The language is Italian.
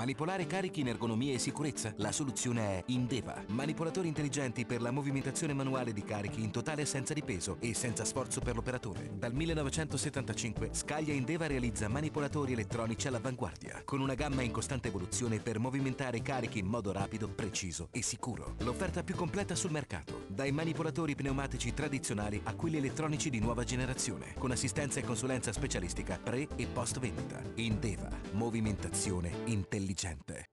Manipolare carichi in ergonomia e sicurezza? La soluzione è Indeva. Manipolatori intelligenti per la movimentazione manuale di carichi in totale assenza di peso e senza sforzo per l'operatore. Dal 1975 Scaglia Indeva realizza manipolatori elettronici all'avanguardia, con una gamma in costante evoluzione per movimentare carichi in modo rapido, preciso e sicuro. L'offerta più completa sul mercato, dai manipolatori pneumatici tradizionali a quelli elettronici di nuova generazione, con assistenza e consulenza specialistica pre e post vendita. Indeva, movimentazione intelligente.